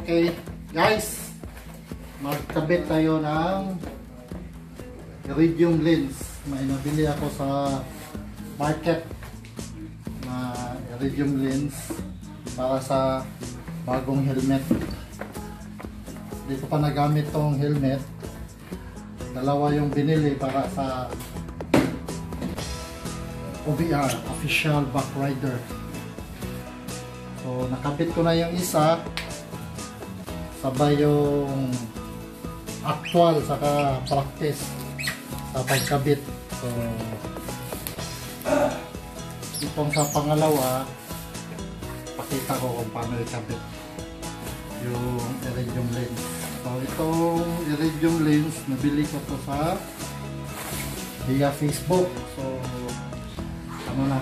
Okay, guys. Magkabit tayo ng iridium lens. May nabili ako sa market na iridium lens para sa bagong helmet. Hindi ko pa nagamit tong helmet. Dalawa yung binili para sa OBR, Official Back Rider. So, nakabit ko na yung isa. Sabay yung actual saka practice sa pagkabit. So, itong sa pangalawa, pakita ko kung paano ikabit yung iridium lens. So, itong iridium lens, nabili ko to sa via Facebook. So, ano na,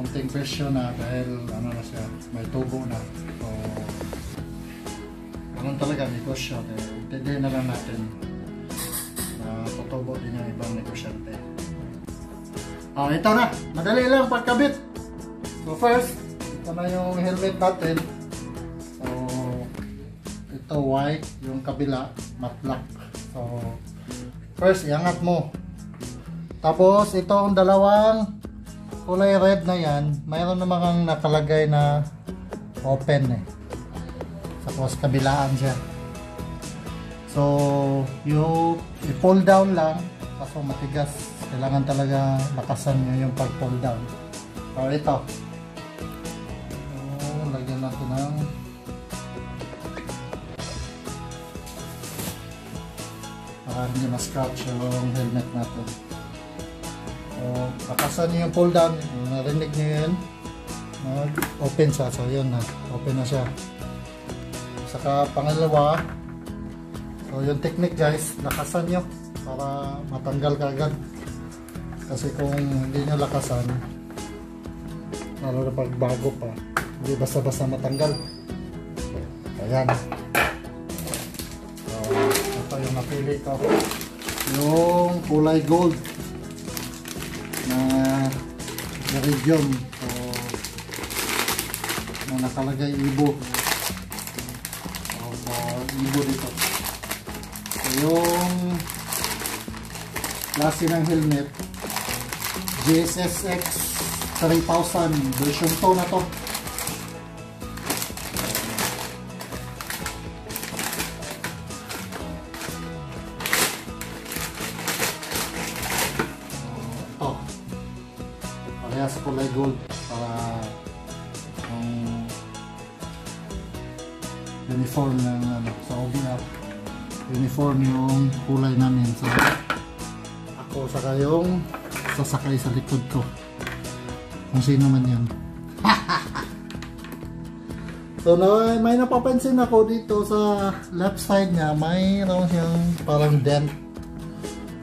konting version na dahil ano na siya, may tubo na. So, ganun talaga negosyo. Intindihin na lang natin na tutubo din yung ibang negosyante. Ah, ito na. Madali lang pagkabit. So first, ito na yung helmet natin. So, ito white, yung kabila, matte black. So, first, iangat mo. Tapos, itong dalawang kulay red na yan, mayroon namang nakalagay na open eh. Tapos, kabilaan siya. So, yung i-pull down lang, kaso matigas. Kailangan talaga lakasan nyo yung pag-pull down. So, ito. So, lagyan natin ng para hindi ma-scratch yung helmet natin. So, lakasan nyo yung pull down. Narinig nyo yun. Nag-open siya. So, yun na. Open na siya. Saka pangalawa, so yung technique guys, lakasan nyo para matanggal ka. Kasi kung hindi nyo lakasan, lalo na pag bago pa, hindi basta-basta matanggal. Ayan. So, ito yung napili ko. Yung kulay gold na iridium. So, na nakalagay ibo. So, sa ibo dito. So, yung klase ng helmet, GSSX 3000 version 2 na to. Parehas kulay gold para ang uniform ng ano, sa OBR. Uniform yung kulay namin sa ako saka yung sasakay sa likod ko. Kung sino man yan. so na, may napapansin ako dito sa left side niya, mayroon siyang parang dent.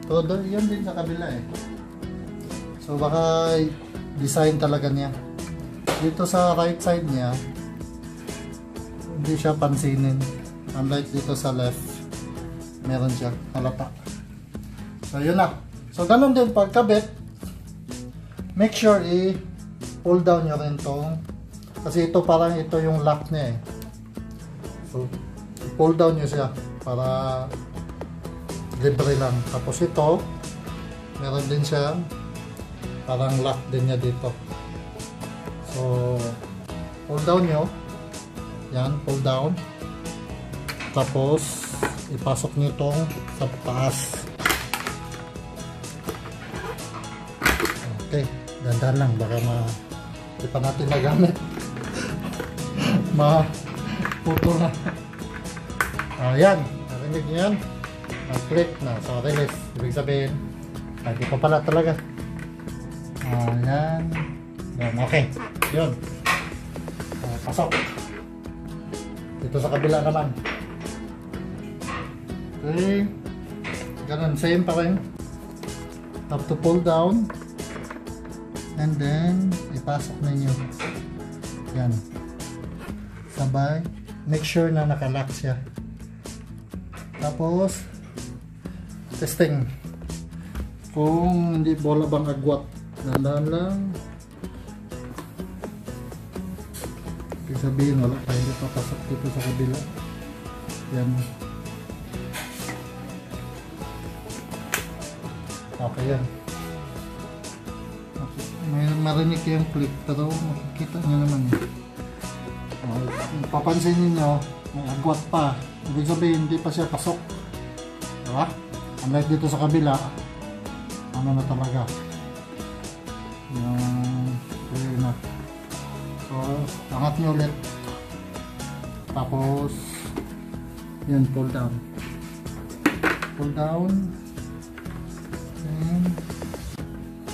So doon, yan din sa kabila eh. So baka design talaga niya. Dito sa right side niya, hindi siya pansinin. Unlike dito sa left, meron siya halata. So yun na. So ganun din pagkabit, make sure i-pull down nyo rin tong kasi ito parang ito yung lock niya eh. So i-pull down nyo siya para libre lang. Tapos ito, meron din siya parang lock din niya dito. So pull down nyo. Yan, pull down. Tapos ipasok nyo itong sa taas. Okay, dandan lang baka ma hindi pa natin nagamit. ma puto na. Ayan, narinig niyo yan. Nag-click na. So, release. Ibig sabihin, hindi pa pala talaga. Ayan. Yan, okay. Yun. Uh, pasok. Dito sa kabila naman. Okay. Ganun, same pa rin. Have to pull down and then ipasok ninyo yan sabay make sure na nakalock siya tapos testing kung hindi bola bang agwat dandan lang Ibig sabihin, wala pa hindi papasok dito sa kabila. Yan. Okay yan. Okay. May marinig yung click pero makikita nyo naman eh. Oh, papansin niyo may agwat pa. Ibig sabihin, hindi pa siya pasok. Diba? Unlike dito sa kabila, ano na talaga. Yung clear na. So, angat nyo ulit. Tapos, yun, pull down. Pull down. And,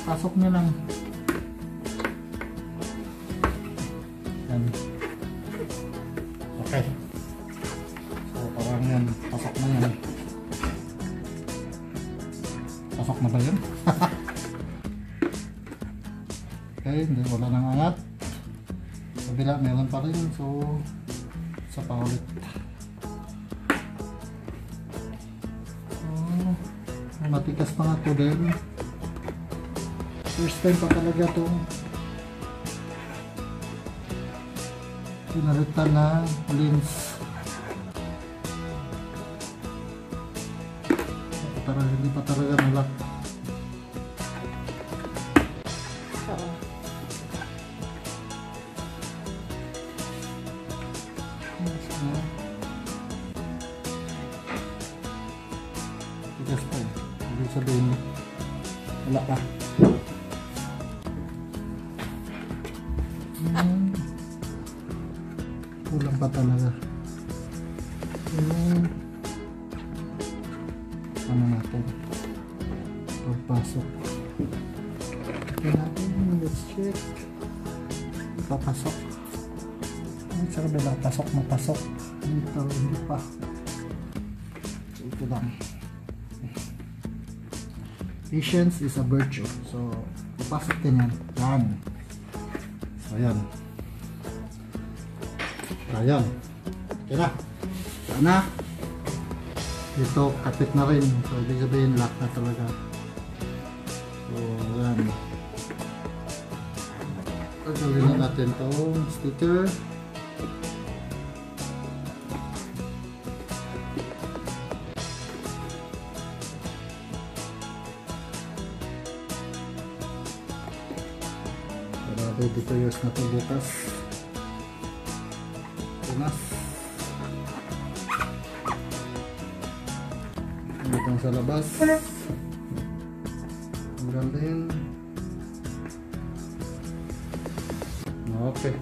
pasok nyo lang. Yan. Okay. So, parang yan. Pasok na yan. Pasok na ba yun? okay, hindi, wala nang angat. Kabila, meron pa rin. So, sa pa ulit. So, matikas pa nga to din. First time pa talaga to. Pinalitan na lens. Parang hindi pa talaga nalak. Wala pa. Hmm. Kulang pa talaga. Hmm. Ano natin? Pagpasok. Okay natin. Let's check. Papasok. Ay, sa kabila, pasok na pasok. Dito, hindi pa. Ito lang. Patience is a virtue. So, papasok din yan. Yan. So, yan. Ayan. Okay na. Sana. Dito, kapit na rin. So, ibig sabihin, lock na talaga. So, yan. Pagawin na natin itong sticker. Para ready to use na ito bukas. Tumas. Hanggang sa labas. Hanggang din. Okay.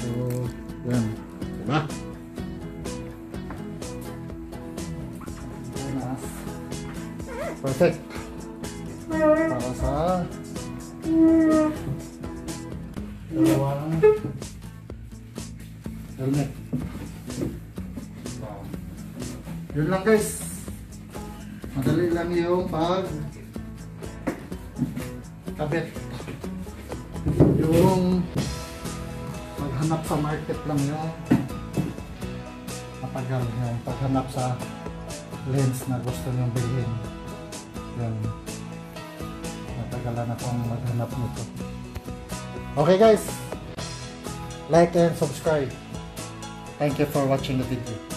So, yan. Diba? Perfect. Yun lang guys. Madali lang yung pag kabit. Yung maghanap sa market lang yung matagal yung paghanap sa lens na gusto nyo bilhin. Yan. Matagalan akong maghanap nito. Okay guys, like and subscribe. Thank you for watching the video.